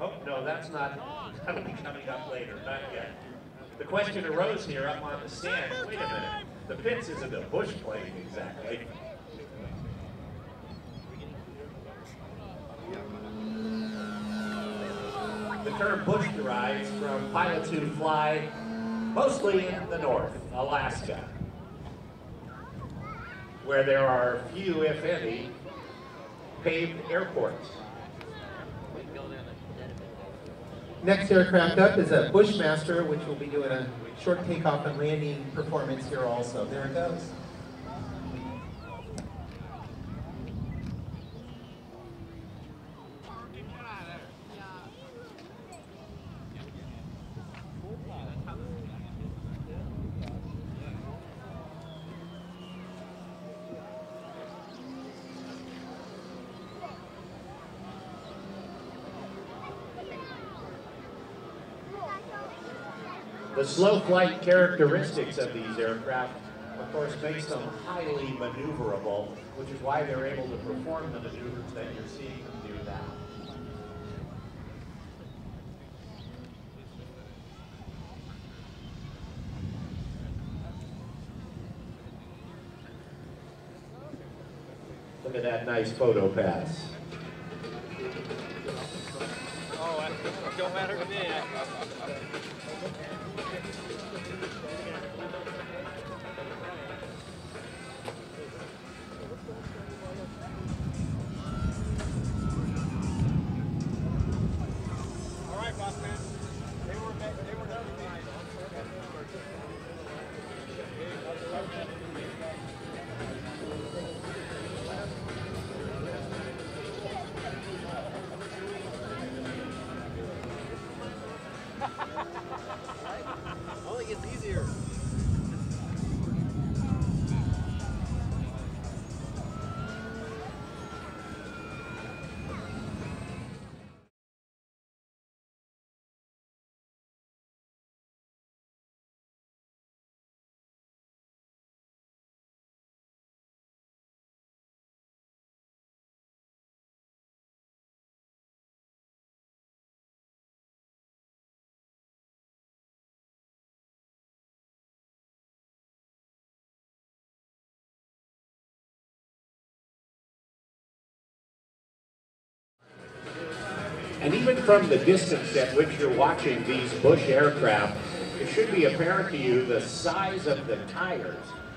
Oh, no, that's not, that'll be coming up later, not yet. The question arose here up on the stand, wait a minute, the Pitts isn't a bush plane exactly. The term bush derives from pilots who fly mostly in the north, Alaska, where there are few, if any, paved airports. Next aircraft up is a Bushmaster, which will be doing a short takeoff and landing performance here also. There it goes. The slow flight characteristics of these aircraft, of course, makes them highly maneuverable, which is why they're able to perform the maneuvers that you're seeing them do now. Look at that nice photo pass. Don't matter to me. And even from the distance at which you're watching these Bush aircraft, it should be apparent to you the size of the tires,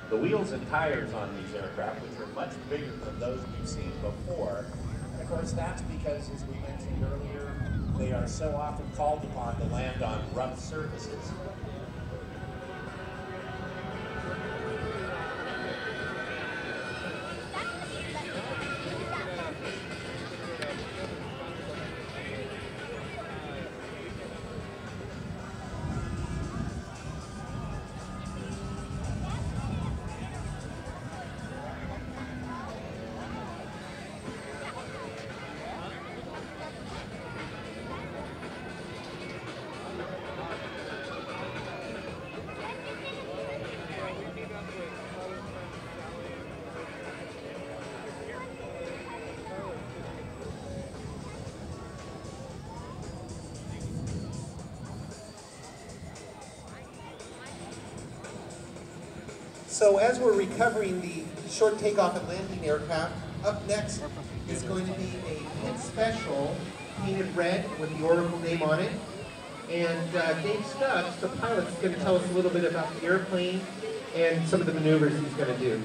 the wheels and tires on these aircraft, which are much bigger than those we've seen before. And of course, that's because, as we mentioned earlier, they are so often called upon to land on rough surfaces. So as we're recovering the short takeoff and landing aircraft, up next is going to be a Special painted red with the Oracle name on it. And uh, Dave Stubbs, the pilot, is going to tell us a little bit about the airplane and some of the maneuvers he's going to do.